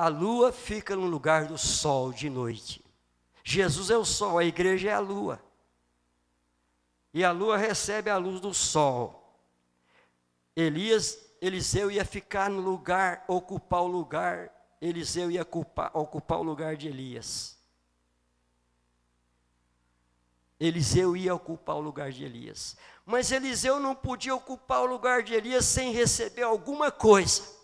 a lua fica no lugar do sol de noite. Jesus é o sol, a igreja é a lua. E a lua recebe a luz do sol. Elias, Eliseu ia ficar no lugar, ocupar o lugar, Eliseu ia ocupar, ocupar o lugar de Elias. Eliseu ia ocupar o lugar de Elias. Mas Eliseu não podia ocupar o lugar de Elias sem receber alguma coisa.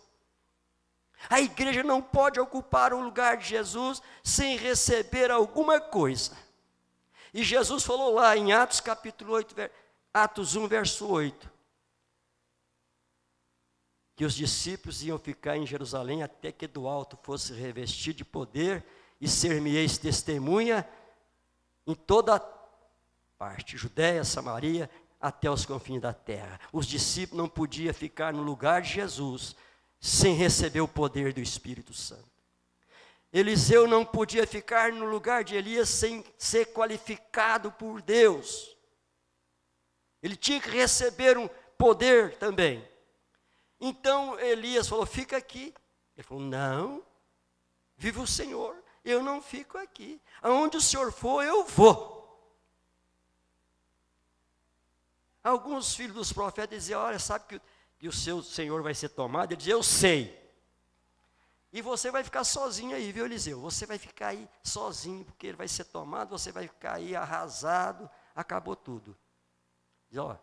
A igreja não pode ocupar o lugar de Jesus sem receber alguma coisa. E Jesus falou lá em Atos capítulo 8, Atos 1, verso 8, que os discípulos iam ficar em Jerusalém até que do alto fosse revestido de poder e ser-me-eis testemunha em toda parte, Judéia, Samaria até os confins da terra. Os discípulos não podiam ficar no lugar de Jesus sem receber o poder do Espírito Santo. Eliseu não podia ficar no lugar de Elias sem ser qualificado por Deus. Ele tinha que receber um poder também. Então Elias falou: Fica aqui. Ele falou: Não, vive o Senhor, eu não fico aqui. Aonde o Senhor for, eu vou. Alguns filhos dos profetas diziam: Olha, sabe que, que o seu Senhor vai ser tomado? Ele dizia: Eu sei. E você vai ficar sozinho aí, viu, Eliseu? Você vai ficar aí sozinho, porque ele vai ser tomado, você vai ficar aí arrasado, acabou tudo. Diz, ó,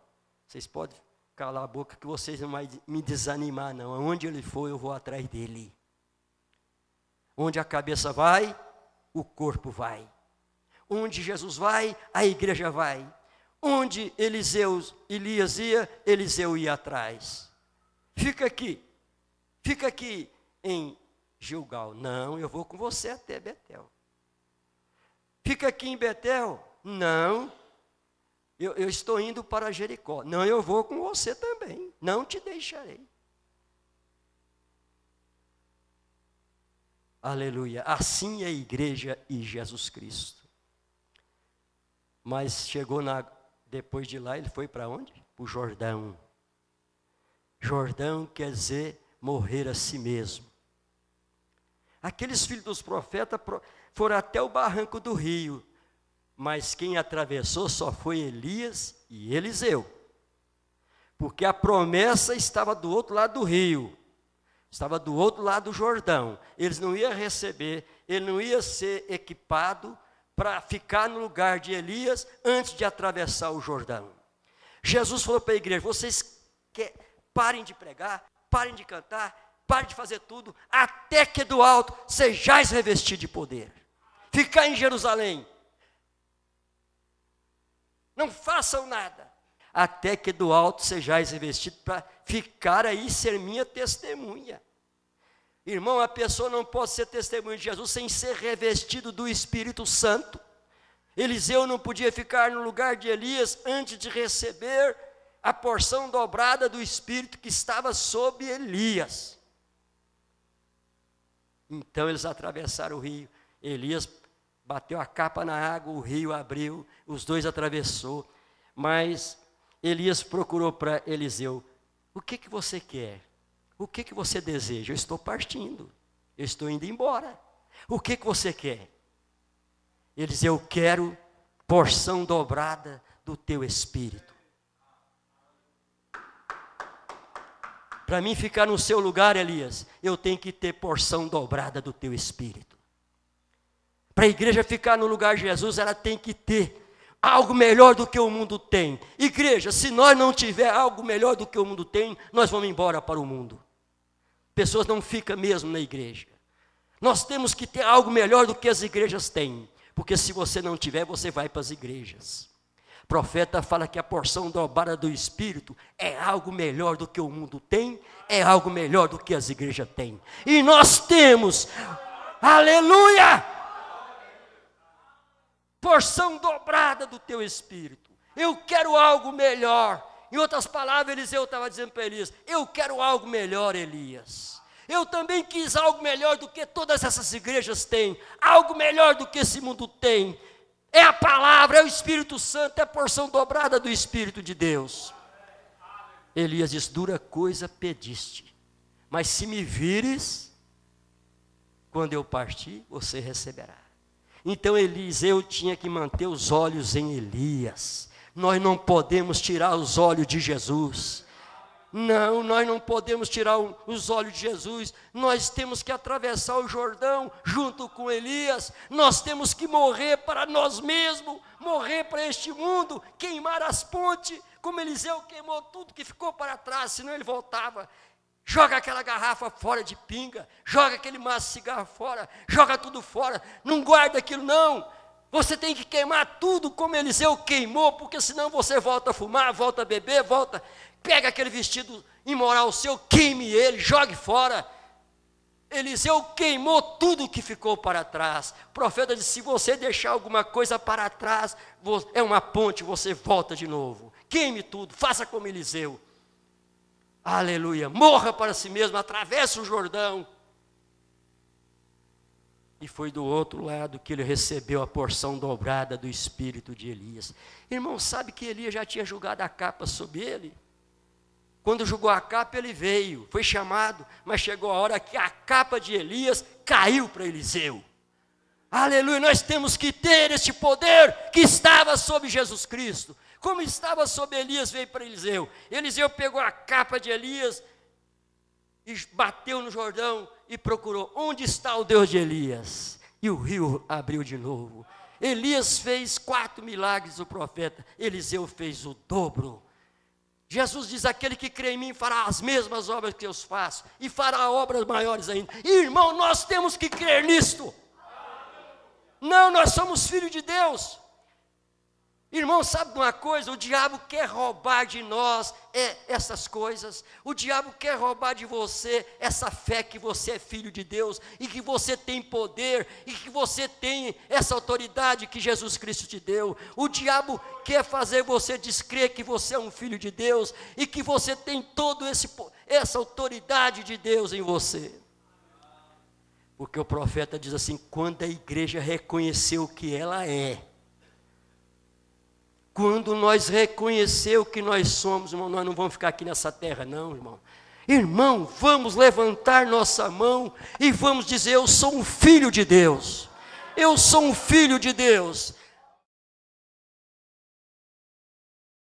vocês podem calar a boca que vocês não vão me desanimar, não. Onde ele for, eu vou atrás dele. Onde a cabeça vai, o corpo vai. Onde Jesus vai, a igreja vai. Onde Eliseu, Elias ia, Eliseu ia atrás. Fica aqui, fica aqui em Gilgal. Não, eu vou com você até Betel. Fica aqui em Betel. Não, eu, eu, estou indo para Jericó. Não, eu vou com você também. Não te deixarei. Aleluia. Assim é a igreja e Jesus Cristo. Mas chegou na, depois de lá, ele foi para onde? Para o Jordão. Jordão quer dizer morrer a si mesmo. Aqueles filhos dos profetas foram até o barranco do rio, mas quem atravessou só foi Elias e Eliseu. Porque a promessa estava do outro lado do rio, estava do outro lado do Jordão. Eles não iam receber, ele não ia ser equipado para ficar no lugar de Elias antes de atravessar o Jordão. Jesus falou para a igreja: vocês parem de pregar, parem de cantar, parem de fazer tudo, até que do alto sejais revestidos de poder. Ficar em Jerusalém. Não façam nada, até que do alto sejais revestidos para ficar aí ser minha testemunha. Irmão, a pessoa não pode ser testemunha de Jesus sem ser revestido do Espírito Santo. Eliseu não podia ficar no lugar de Elias antes de receber a porção dobrada do Espírito que estava sobre Elias. Então eles atravessaram o rio. Elias bateu a capa na água, o rio abriu, os dois atravessou. Mas Elias procurou para Eliseu: O que, que você quer? O que, que você deseja? Eu estou partindo. Eu estou indo embora. O que, que você quer? Ele diz: Eu quero porção dobrada do teu espírito. Para mim ficar no seu lugar, Elias, eu tenho que ter porção dobrada do teu espírito. Para a igreja ficar no lugar de Jesus, ela tem que ter algo melhor do que o mundo tem. Igreja, se nós não tiver algo melhor do que o mundo tem, nós vamos embora para o mundo pessoas não ficam mesmo na igreja. Nós temos que ter algo melhor do que as igrejas têm, porque se você não tiver, você vai para as igrejas. O profeta fala que a porção dobrada do Espírito é algo melhor do que o mundo tem, é algo melhor do que as igrejas têm. E nós temos, aleluia! Porção dobrada do teu Espírito. Eu quero algo melhor. Em outras palavras, Eliseu estava dizendo para Elias: Eu quero algo melhor, Elias. Eu também quis algo melhor do que todas essas igrejas têm, algo melhor do que esse mundo tem. É a palavra, é o Espírito Santo, é a porção dobrada do Espírito de Deus. Elias diz: Dura coisa pediste, mas se me vires, quando eu partir, você receberá. Então Eliseu tinha que manter os olhos em Elias. Nós não podemos tirar os olhos de Jesus. Não, nós não podemos tirar os olhos de Jesus. Nós temos que atravessar o Jordão junto com Elias. Nós temos que morrer para nós mesmos, morrer para este mundo, queimar as pontes, como Eliseu queimou tudo que ficou para trás, senão ele voltava. Joga aquela garrafa fora de pinga, joga aquele maço de cigarro fora, joga tudo fora, não guarda aquilo não. Você tem que queimar tudo como Eliseu queimou, porque senão você volta a fumar, volta a beber, volta pega aquele vestido imoral seu, queime ele, jogue fora. Eliseu queimou tudo que ficou para trás. O profeta disse: se você deixar alguma coisa para trás, é uma ponte, você volta de novo. Queime tudo, faça como Eliseu. Aleluia. Morra para si mesmo, atravesse o Jordão. E foi do outro lado que ele recebeu a porção dobrada do espírito de Elias. Irmão, sabe que Elias já tinha julgado a capa sobre ele? Quando jogou a capa, ele veio, foi chamado, mas chegou a hora que a capa de Elias caiu para Eliseu. Aleluia, nós temos que ter este poder que estava sobre Jesus Cristo. Como estava sobre Elias, veio para Eliseu. Eliseu pegou a capa de Elias e bateu no Jordão e procurou: onde está o Deus de Elias? E o rio abriu de novo. Elias fez quatro milagres, o profeta. Eliseu fez o dobro. Jesus diz: aquele que crê em mim fará as mesmas obras que eu faço, e fará obras maiores ainda. Irmão, nós temos que crer nisto. Não, nós somos filhos de Deus. Irmão, sabe uma coisa? O diabo quer roubar de nós é, essas coisas. O diabo quer roubar de você essa fé que você é filho de Deus e que você tem poder e que você tem essa autoridade que Jesus Cristo te deu. O diabo quer fazer você descrer que você é um filho de Deus e que você tem toda essa autoridade de Deus em você. Porque o profeta diz assim: quando a igreja reconheceu o que ela é, quando nós reconhecer o que nós somos, irmão, nós não vamos ficar aqui nessa terra, não, irmão. Irmão, vamos levantar nossa mão e vamos dizer: Eu sou um filho de Deus. Eu sou um filho de Deus.